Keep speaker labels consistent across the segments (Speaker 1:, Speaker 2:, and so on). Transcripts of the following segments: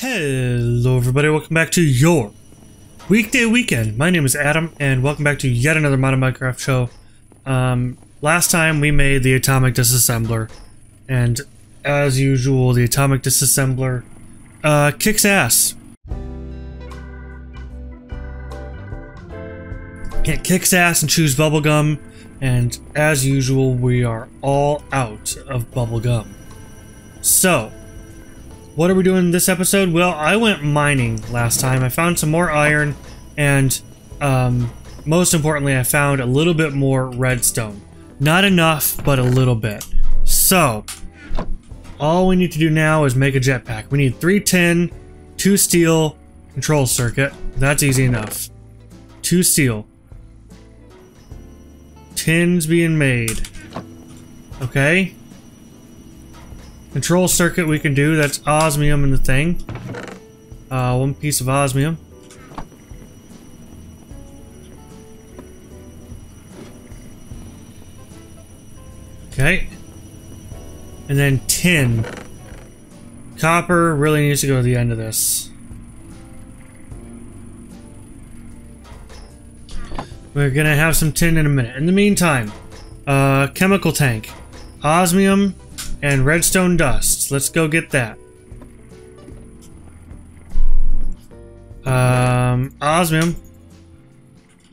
Speaker 1: Hello, everybody. Welcome back to your weekday weekend. My name is Adam, and welcome back to yet another Modded Minecraft show. Um, last time we made the atomic disassembler, and as usual, the atomic disassembler uh, kicks ass. It kicks ass and chews bubblegum, and as usual, we are all out of bubblegum. So, what are we doing this episode? Well, I went mining last time. I found some more iron, and um, most importantly, I found a little bit more redstone. Not enough, but a little bit. So, all we need to do now is make a jetpack. We need three tin, two steel, control circuit. That's easy enough. Two steel. Tins being made. Okay. Control circuit we can do, that's osmium in the thing. Uh, one piece of osmium. Okay. And then tin. Copper really needs to go to the end of this. We're gonna have some tin in a minute. In the meantime, uh, chemical tank. Osmium, and redstone dust. Let's go get that. Um, osmium,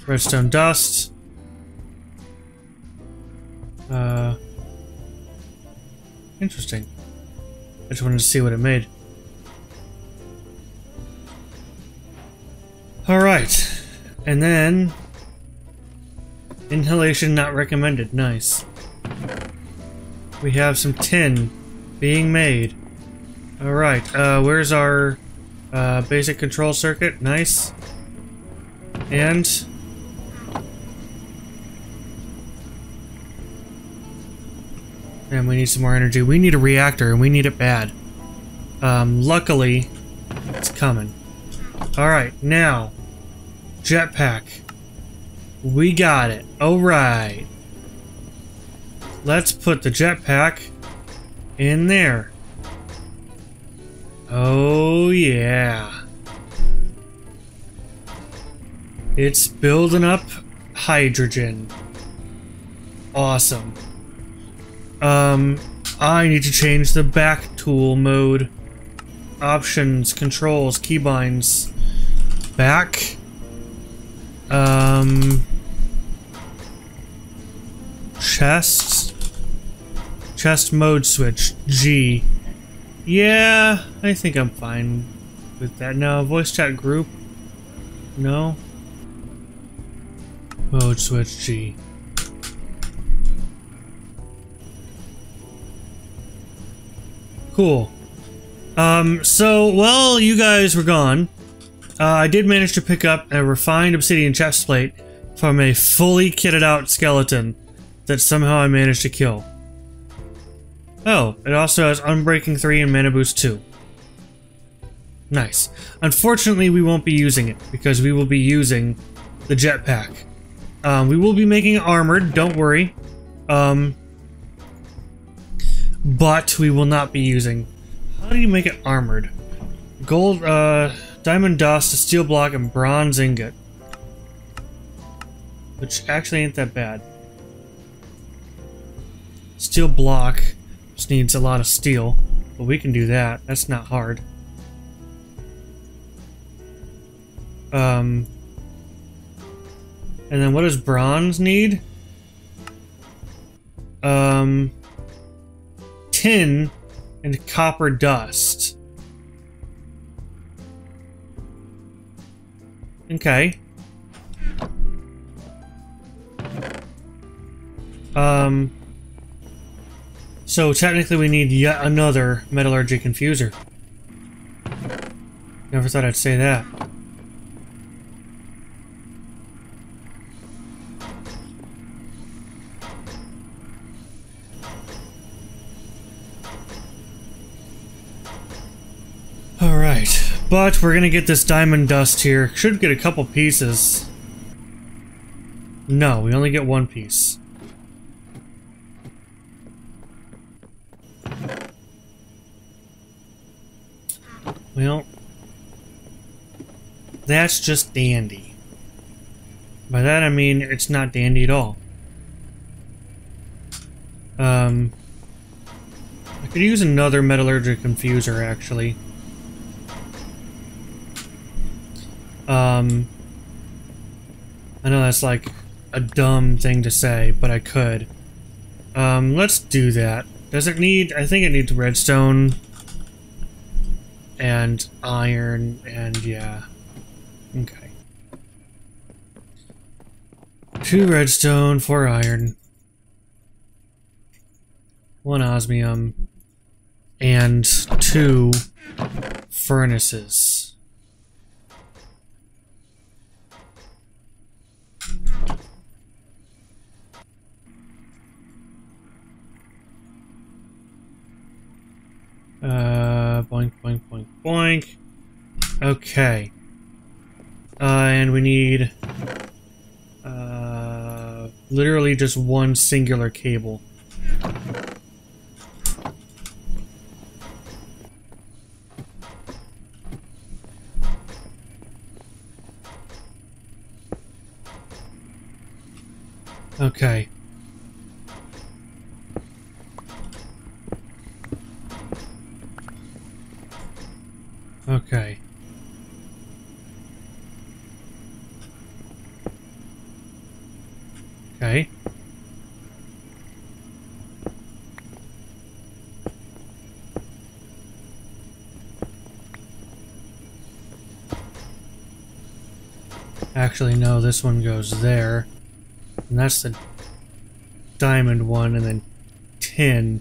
Speaker 1: redstone dust. Uh, interesting. I just wanted to see what it made. All right, and then inhalation not recommended. Nice. We have some tin being made. Alright, uh, where's our uh, basic control circuit? Nice. And... And we need some more energy. We need a reactor, and we need it bad. Um, luckily, it's coming. Alright, now, jetpack. We got it. Alright. Let's put the jetpack in there. Oh, yeah. It's building up hydrogen. Awesome. Um, I need to change the back tool mode. Options, controls, keybinds. Back. Um, chest. Chest mode switch. G. Yeah, I think I'm fine with that. No, voice chat group. No. Mode switch G. Cool. Um, so, while you guys were gone, uh, I did manage to pick up a refined obsidian chest plate from a fully kitted out skeleton that somehow I managed to kill. Oh, it also has Unbreaking 3 and Mana Boost 2. Nice. Unfortunately, we won't be using it, because we will be using the jetpack. Um, we will be making it armored, don't worry. Um, but we will not be using... How do you make it armored? Gold, uh, diamond dust, a steel block, and bronze ingot. Which actually ain't that bad. Steel block. Just needs a lot of steel, but we can do that. That's not hard. Um, and then what does bronze need? Um, tin and copper dust. Okay. Um, so technically we need yet another metallurgy infuser. Never thought I'd say that. Alright, but we're gonna get this diamond dust here. Should get a couple pieces. No, we only get one piece. Well, That's just dandy. By that I mean it's not dandy at all. Um, I could use another metallurgic infuser actually. Um, I know that's like a dumb thing to say, but I could. Um, let's do that. Does it need, I think it needs redstone and iron and yeah. Okay. Two redstone, four iron, one osmium, and two furnaces. Uh, boink, boink, boink, boink. Okay. Uh, and we need, literally just one singular cable. Okay. Okay. Okay. Actually, no, this one goes there. And that's the diamond one, and then tin.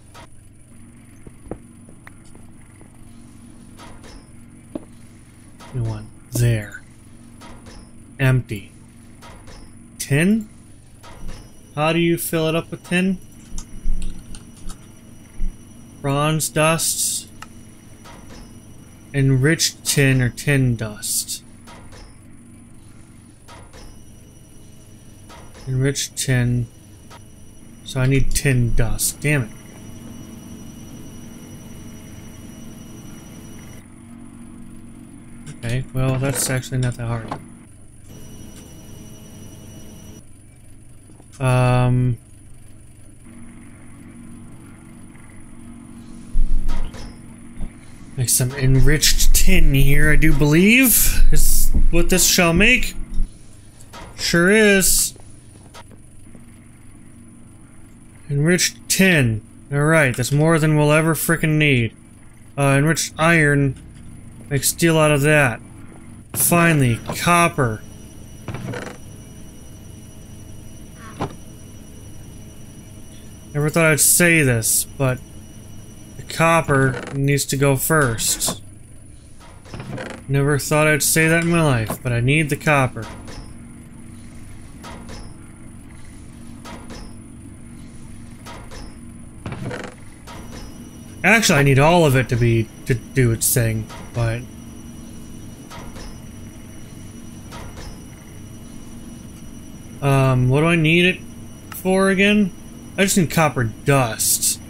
Speaker 1: You want there. Empty. Tin? How do you fill it up with tin? Bronze dusts. Enriched tin or tin dust. Enriched tin. So I need tin dust. Damn it. Okay, well, that's actually not that hard. Um... Make some enriched tin here, I do believe. Is what this shall make. Sure is. Enriched tin. Alright, that's more than we'll ever frickin' need. Uh, enriched iron. Make steel out of that. Finally, copper. Never thought I'd say this, but the copper needs to go first. Never thought I'd say that in my life, but I need the copper. Actually, I need all of it to be to do its thing, but um, what do I need it for again? I just need copper dust.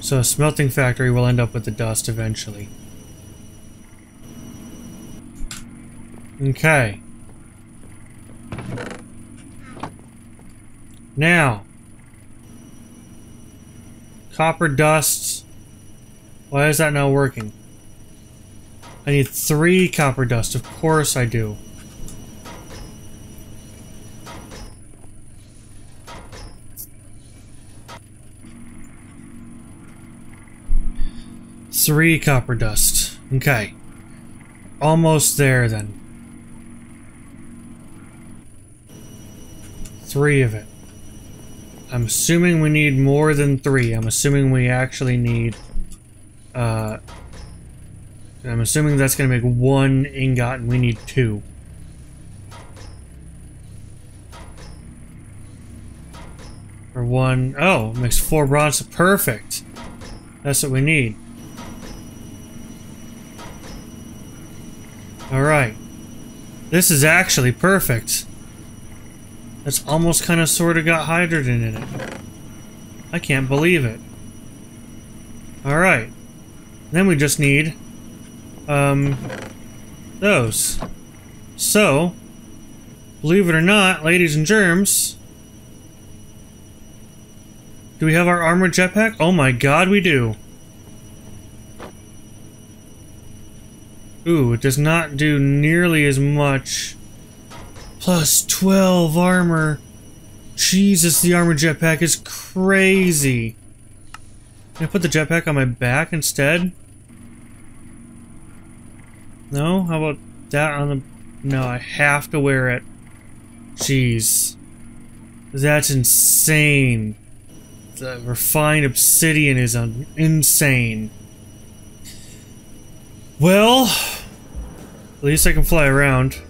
Speaker 1: So a smelting factory will end up with the dust eventually. Okay. Now, Copper dust. Why is that not working? I need three copper dust. Of course I do. Three copper dust. Okay. Almost there then. Three of it. I'm assuming we need more than three. I'm assuming we actually need... Uh, I'm assuming that's going to make one ingot and we need two. Or one... Oh, makes four bronze. Perfect. That's what we need. Alright. This is actually perfect. That's almost kind of sort of got hydrogen in it. I can't believe it. Alright. Then we just need, um, those. So, believe it or not, ladies and germs, do we have our armored jetpack? Oh my god, we do. Ooh, it does not do nearly as much. Plus 12 armor. Jesus, the armor jetpack is crazy. Can I put the jetpack on my back instead? No? How about that on the... No, I have to wear it. Jeez. That's insane. The refined obsidian is insane. Well, at least I can fly around.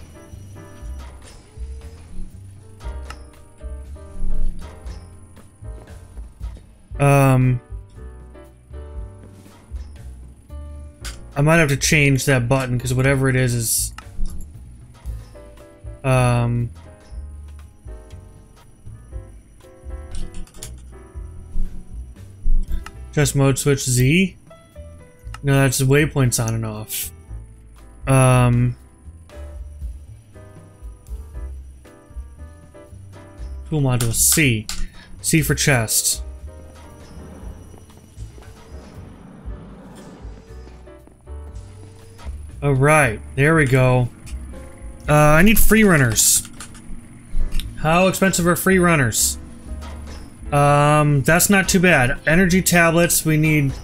Speaker 1: Um, I might have to change that button because whatever it is is um just mode switch Z. No, that's the waypoints on and off. Um tool module C. C for chest. Alright, there we go. Uh, I need free runners. How expensive are free runners? Um, that's not too bad. Energy tablets, we need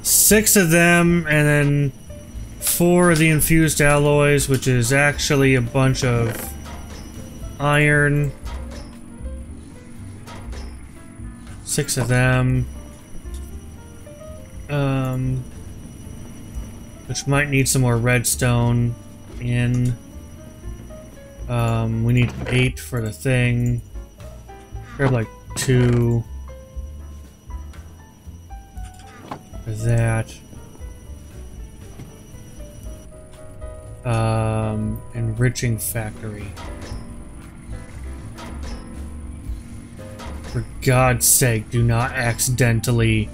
Speaker 1: six of them, and then four of the infused alloys, which is actually a bunch of iron. Six of them. Um, which might need some more redstone in. Um, we need eight for the thing. Grab like two. For that. Um, enriching factory. For God's sake, do not accidentally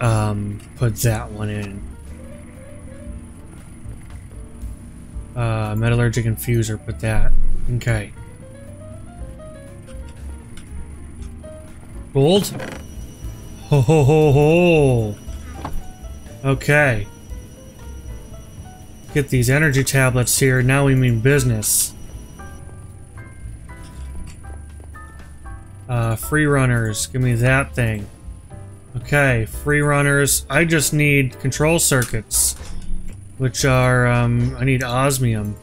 Speaker 1: um, put that one in. Uh, metallurgic infuser, put that. Okay. Gold? Ho ho ho ho! Okay. Get these energy tablets here, now we mean business. Uh, free runners, give me that thing. Okay, free runners. I just need control circuits. Which are, um, I need osmium.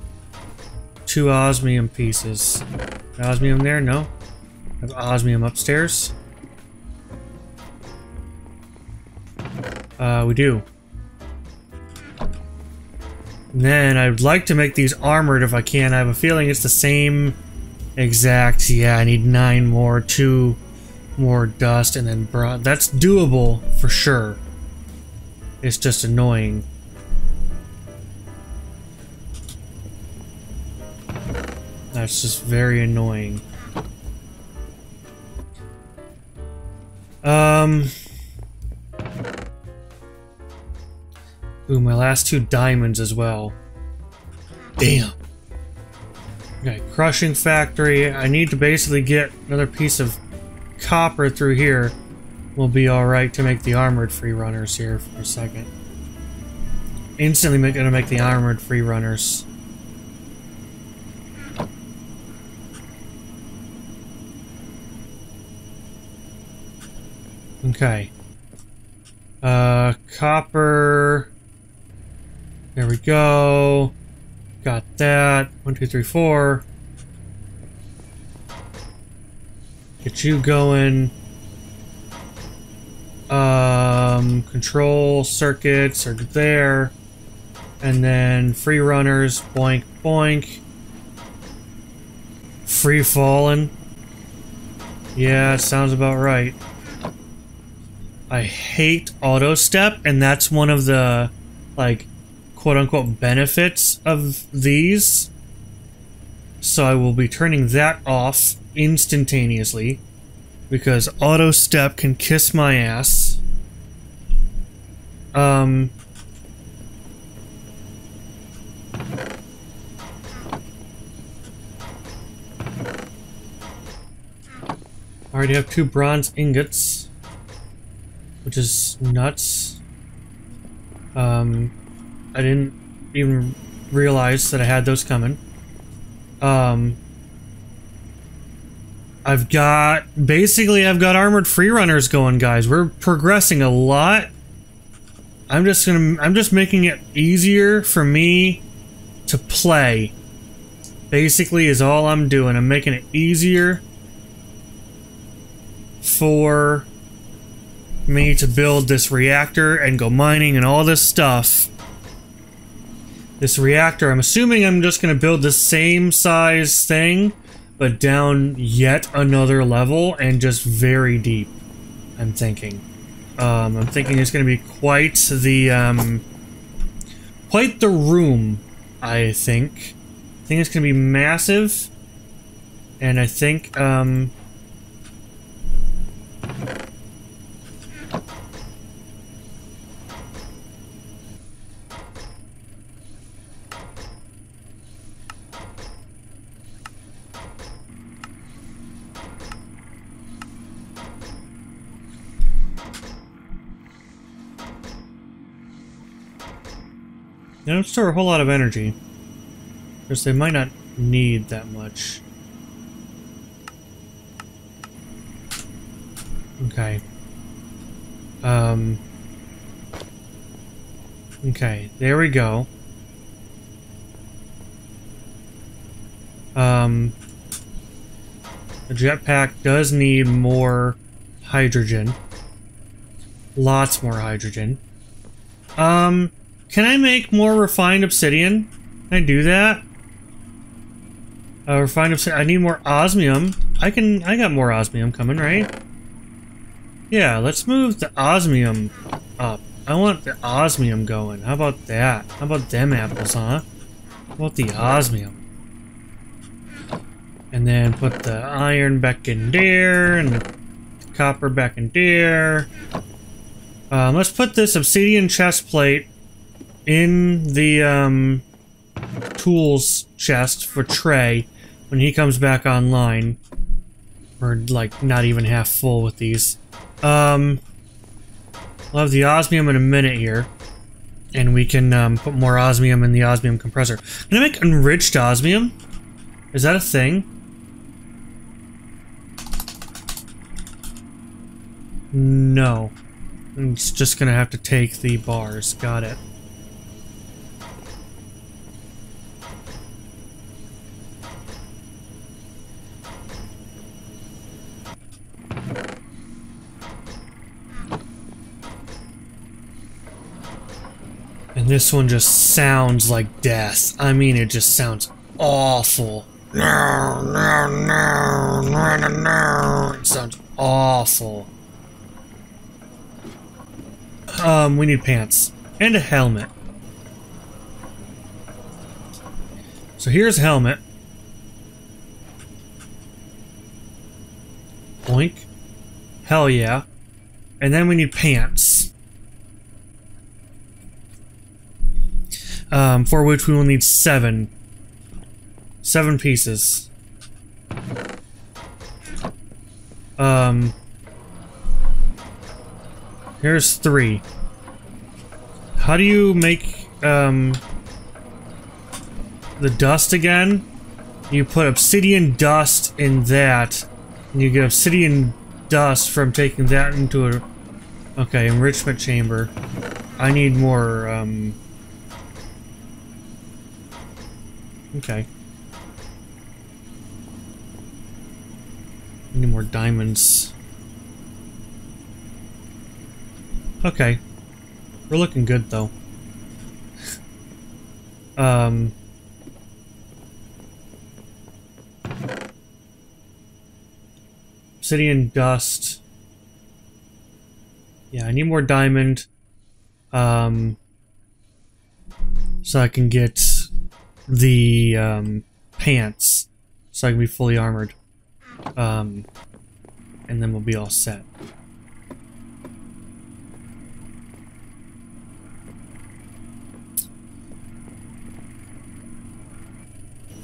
Speaker 1: Two osmium pieces. Osmium there? No. I have osmium upstairs. Uh, we do. And then I'd like to make these armored if I can. I have a feeling it's the same exact. Yeah, I need nine more, two more dust, and then bronze. That's doable for sure. It's just annoying. That's just very annoying. Um... Ooh, my last two diamonds as well. Damn. Okay, crushing factory. I need to basically get another piece of copper through here. We'll be alright to make the armored free runners here for a second. Instantly gonna make the armored free runners. Okay. Uh, copper. There we go. Got that. One, two, three, four. Get you going. Um, control circuits are there. And then free runners, boink, boink. Free falling. Yeah, sounds about right. I hate auto step, and that's one of the like quote unquote benefits of these. So I will be turning that off instantaneously because auto step can kiss my ass. Um, I already have two bronze ingots, which is nuts. Um, I didn't even realize that I had those coming. Um, I've got basically I've got armored free runners going, guys. We're progressing a lot. I'm just gonna I'm just making it easier for me to play. Basically, is all I'm doing. I'm making it easier for me to build this reactor and go mining and all this stuff. This reactor, I'm assuming I'm just going to build the same size thing, but down yet another level and just very deep, I'm thinking. Um, I'm thinking it's going to be quite the, um, quite the room, I think. I think it's going to be massive, and I think, um, They don't store a whole lot of energy. Because they might not need that much. Okay. Um. Okay, there we go. Um. The jetpack does need more hydrogen. Lots more hydrogen. Um, can I make more refined obsidian? Can I do that? Uh, refined obsidian. I need more osmium. I can. I got more osmium coming, right? Yeah, let's move the osmium up. I want the osmium going. How about that? How about them apples, huh? How about the osmium? And then put the iron back in there, and the copper back in there. Um, let's put this obsidian chest plate in the um, tools chest for Trey when he comes back online. We're like not even half full with these. Um, we'll have the osmium in a minute here. And we can um, put more osmium in the osmium compressor. Can I make enriched osmium? Is that a thing? No. It's just gonna have to take the bars. Got it. This one just sounds like death. I mean, it just sounds awful. No, no, no, no, no, no. It sounds awful. Um, we need pants. And a helmet. So here's helmet. Boink. Hell yeah. And then we need pants. Um, for which we will need seven. Seven pieces. Um... Here's three. How do you make, um... The dust again? You put obsidian dust in that, and you get obsidian dust from taking that into a... Okay, enrichment chamber. I need more, um... Okay. Need more diamonds. Okay. We're looking good, though. um... Obsidian dust. Yeah, I need more diamond. Um... So I can get the um, pants so I can be fully armored. Um, and then we'll be all set.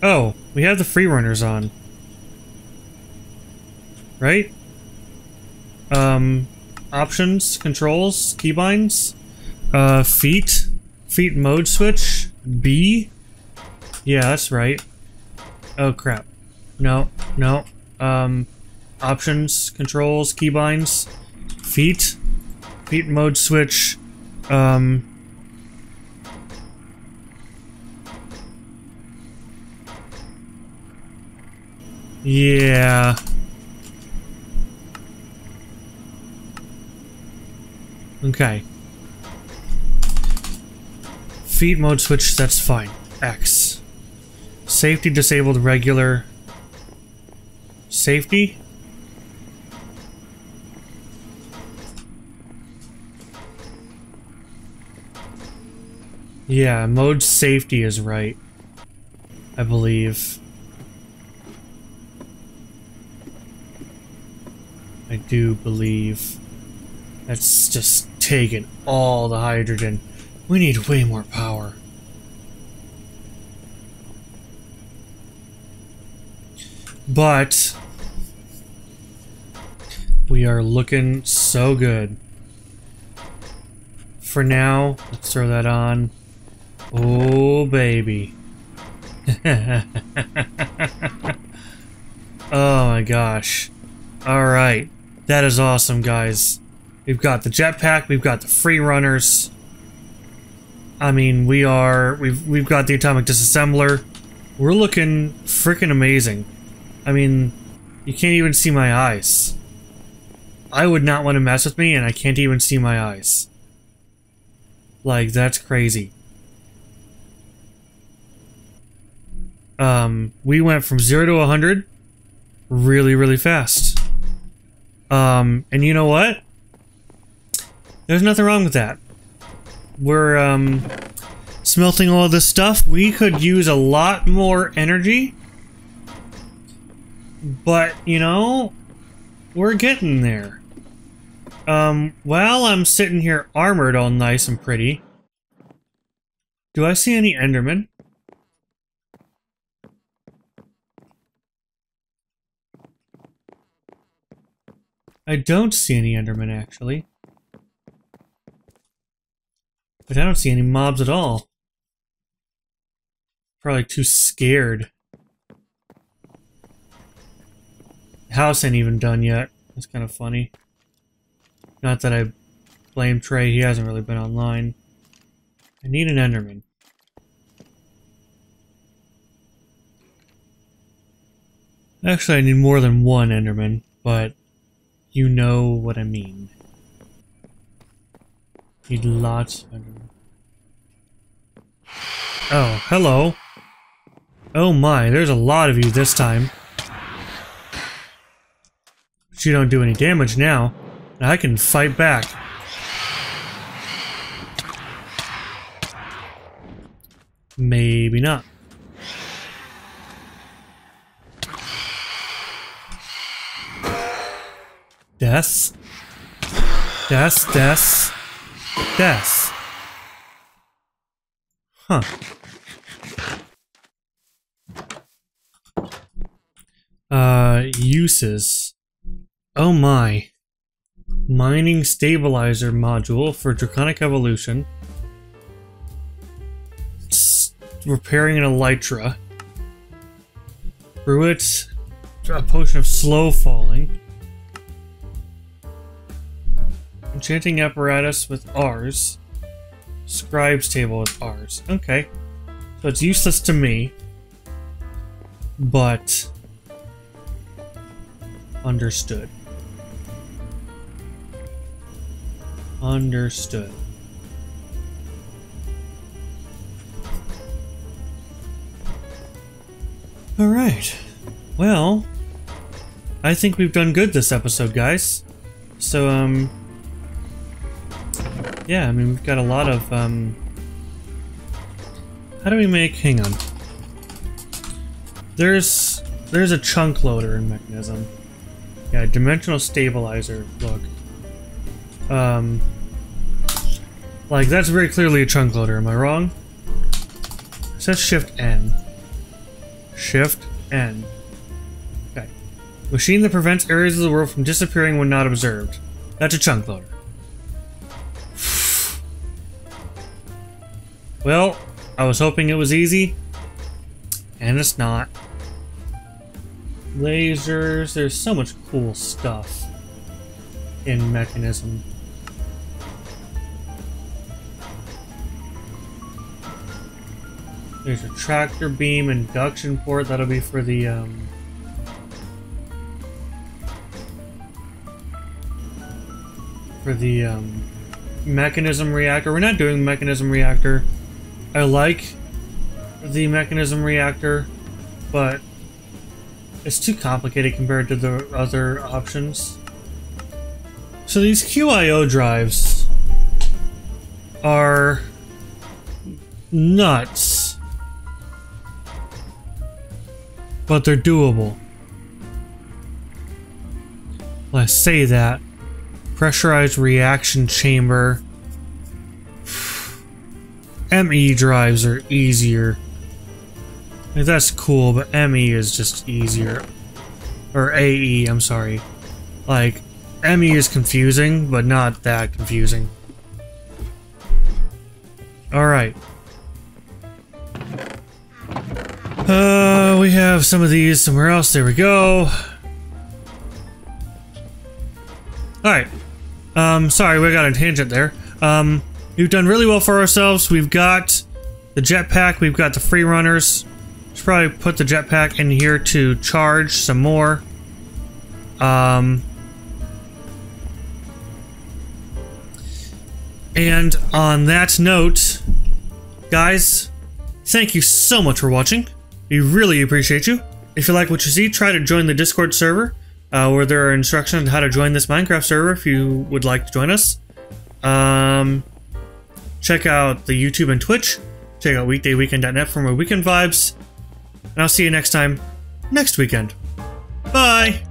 Speaker 1: Oh, we have the free runners on. Right? Um, options, controls, keybinds, uh, feet, feet mode switch, B, yeah, that's right. Oh crap. No, no. Um, options, controls, keybinds, feet, feet mode switch, um, Yeah. Okay. Feet mode switch, that's fine. X. Safety disabled regular. Safety? Yeah, mode safety is right. I believe. I do believe. That's just taking all the hydrogen. We need way more power. But we are looking so good. For now, let's throw that on. Oh, baby. oh my gosh. Alright. That is awesome, guys. We've got the jetpack, we've got the free runners. I mean, we are we've we've got the atomic disassembler. We're looking freaking amazing. I mean, you can't even see my eyes. I would not want to mess with me and I can't even see my eyes. Like that's crazy. Um, we went from 0 to 100 really really fast. Um, and you know what? There's nothing wrong with that. We're, um, smelting all this stuff. We could use a lot more energy. But, you know, we're getting there. Um, while I'm sitting here armored all nice and pretty, do I see any Endermen? I don't see any Endermen, actually. But I don't see any mobs at all. Probably too scared. The house ain't even done yet. That's kind of funny. Not that I blame Trey, he hasn't really been online. I need an Enderman. Actually, I need more than one Enderman, but you know what I mean. Need lots of Oh, hello. Oh my, there's a lot of you this time. You don't do any damage now. I can fight back. Maybe not. Death. Death, death, death. Huh. Uh, uses. Oh my. Mining stabilizer module for Draconic Evolution. S repairing an Elytra. Brew it. A potion of slow falling. Enchanting apparatus with R's. Scribe's table with R's. Okay. So it's useless to me. But... Understood. Understood. Alright. Well, I think we've done good this episode, guys. So, um, yeah, I mean, we've got a lot of, um... How do we make... Hang on. There's... There's a chunk loader in Mekanism. Yeah, dimensional stabilizer, look. Um... Like, that's very clearly a chunk loader, am I wrong? It says Shift N. Shift N. Okay. Machine that prevents areas of the world from disappearing when not observed. That's a chunk loader. Well, I was hoping it was easy, and it's not. Lasers, there's so much cool stuff in Mekanism. There's a tractor beam induction port, that'll be for the, um... For the, um, Mekanism reactor. We're not doing Mekanism reactor. I like the Mekanism reactor, but it's too complicated compared to the other options. So these QIO drives are nuts, but they're doable. Let's say that. Pressurized reaction chamber. ME drives are easier. Like, that's cool, but ME is just easier. Or AE, I'm sorry. Like, ME is confusing, but not that confusing. Alright. Uh, we have some of these somewhere else. There we go. Alright. Um, sorry, we got a tangent there. Um, we've done really well for ourselves. We've got the jetpack, we've got the free runners. Should probably put the jetpack in here to charge some more. Um, and on that note, guys, thank you so much for watching. We really appreciate you. If you like what you see, try to join the Discord server uh, where there are instructions on how to join this Minecraft server if you would like to join us. Um, check out the YouTube and Twitch. Check out weekdayweekend.net for more weekend vibes. And I'll see you next time, next weekend. Bye!